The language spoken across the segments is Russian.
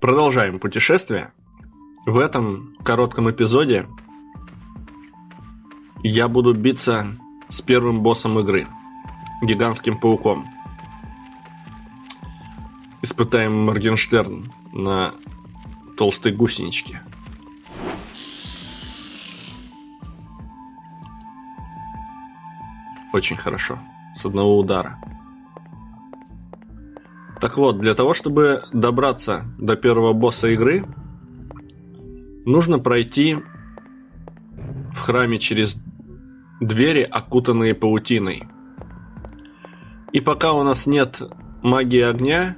Продолжаем путешествие. В этом коротком эпизоде я буду биться с первым боссом игры – гигантским пауком. Испытаем Моргенштерн на толстой гусеничке. Очень хорошо. С одного удара. Так вот, для того, чтобы добраться до первого босса игры, нужно пройти в храме через двери, окутанные паутиной. И пока у нас нет магии огня,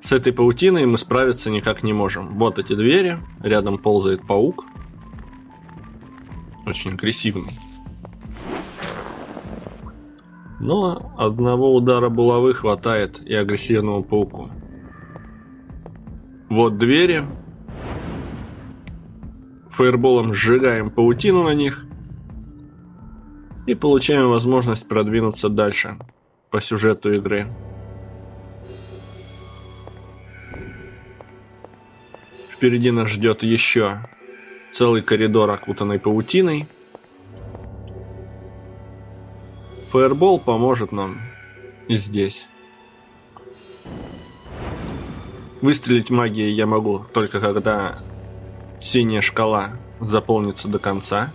с этой паутиной мы справиться никак не можем. Вот эти двери, рядом ползает паук. Очень агрессивный. Но одного удара булавы хватает и агрессивному пауку. Вот двери. Фаерболом сжигаем паутину на них. И получаем возможность продвинуться дальше по сюжету игры. Впереди нас ждет еще целый коридор, окутанный паутиной. Фаербол поможет нам и здесь. Выстрелить магией я могу только когда синяя шкала заполнится до конца.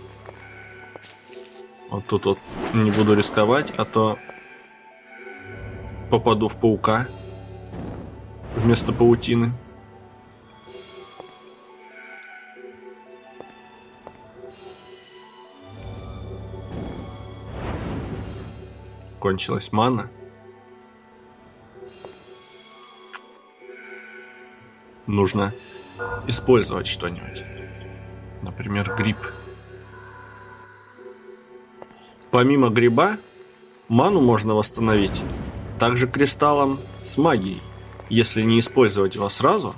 Вот тут вот не буду рисковать, а то попаду в паука вместо паутины. Кончилась мана. Нужно использовать что-нибудь. Например, гриб. Помимо гриба, ману можно восстановить также кристаллом с магией, если не использовать его сразу,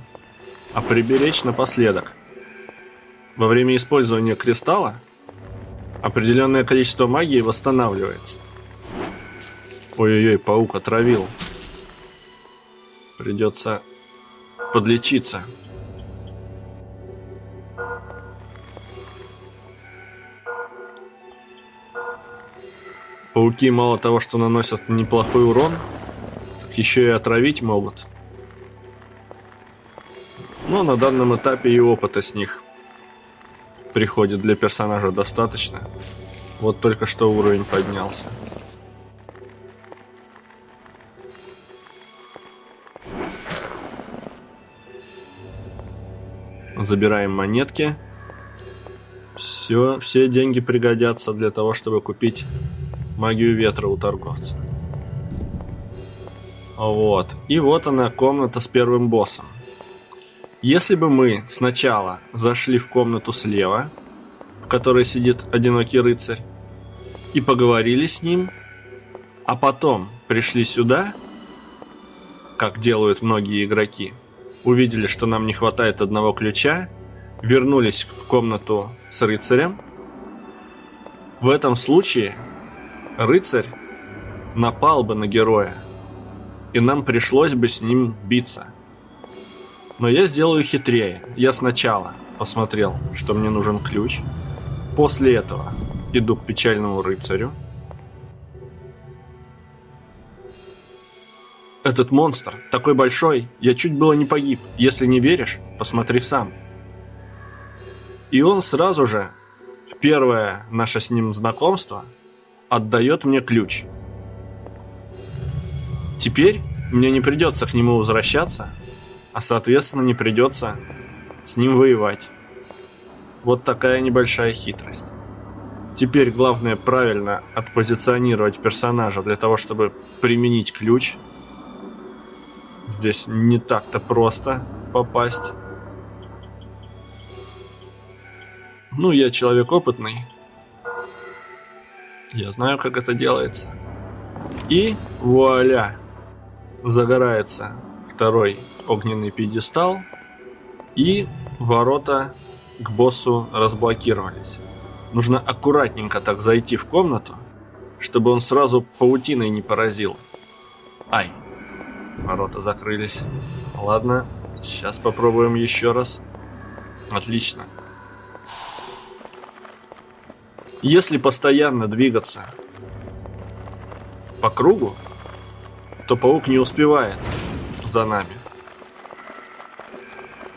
а приберечь напоследок. Во время использования кристалла определенное количество магии восстанавливается. Ой-ой-ой, паук отравил. Придется подлечиться. Пауки мало того, что наносят неплохой урон, так еще и отравить могут. Но на данном этапе и опыта с них приходит для персонажа достаточно. Вот только что уровень поднялся. Забираем монетки. Все, все деньги пригодятся для того, чтобы купить магию ветра у торговца. Вот. И вот она, комната с первым боссом. Если бы мы сначала зашли в комнату слева, в которой сидит одинокий рыцарь, и поговорили с ним, а потом пришли сюда, как делают многие игроки, увидели, что нам не хватает одного ключа, вернулись в комнату с рыцарем. В этом случае рыцарь напал бы на героя, и нам пришлось бы с ним биться. Но я сделаю хитрее. Я сначала посмотрел, что мне нужен ключ. После этого иду к печальному рыцарю, Этот монстр такой большой, я чуть было не погиб. Если не веришь, посмотри сам. И он сразу же, в первое наше с ним знакомство, отдает мне ключ. Теперь мне не придется к нему возвращаться, а соответственно не придется с ним воевать. Вот такая небольшая хитрость. Теперь главное правильно отпозиционировать персонажа для того, чтобы применить ключ – Здесь не так-то просто попасть. Ну, я человек опытный. Я знаю, как это делается. И вуаля! Загорается второй огненный пьедестал. И ворота к боссу разблокировались. Нужно аккуратненько так зайти в комнату, чтобы он сразу паутиной не поразил. Ай, Ворота закрылись. Ладно, Сейчас попробуем еще раз. Отлично. Если постоянно двигаться по кругу, то паук не успевает за нами.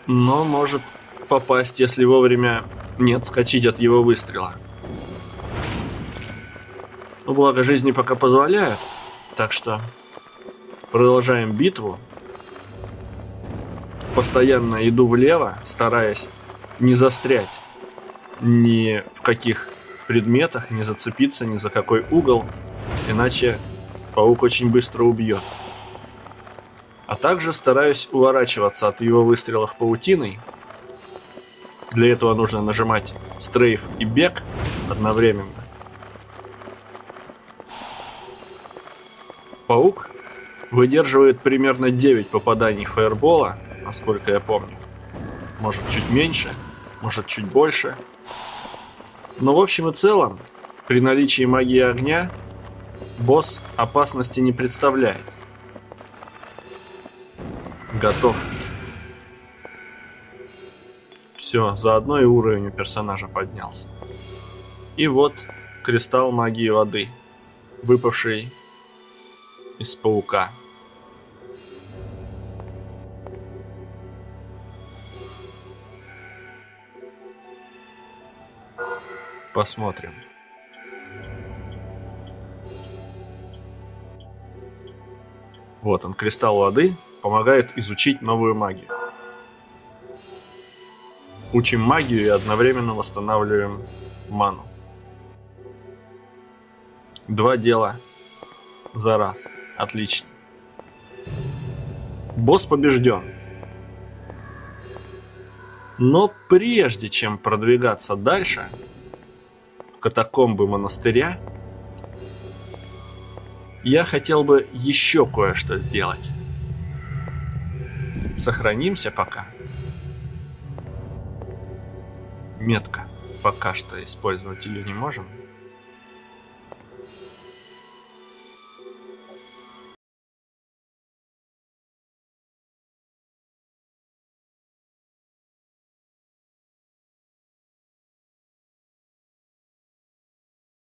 Но может попасть, если вовремя не отскочить от его выстрела. Но благо жизни пока позволяют, так что продолжаем битву. Постоянно иду влево, стараясь не застрять ни в каких предметах, не зацепиться ни за какой угол, иначе паук очень быстро убьет. А также стараюсь уворачиваться от его выстрелов паутиной. Для этого нужно нажимать стрейф и бег одновременно. Паук выдерживает примерно 9 попаданий фаербола, насколько я помню. Может чуть меньше, может чуть больше. Но в общем и целом, при наличии магии огня, босс опасности не представляет. Готов. Все, заодно и уровень у персонажа поднялся. И вот кристалл магии воды, выпавший из паука. Посмотрим. Вот он, кристалл воды, помогает изучить новую магию. Учим магию и одновременно восстанавливаем ману. Два дела за раз. Отлично. Босс побежден. Но прежде чем продвигаться дальше, катакомбы монастыря, я хотел бы еще кое-что сделать. Сохранимся пока. Метка. Пока что использовать ее не можем.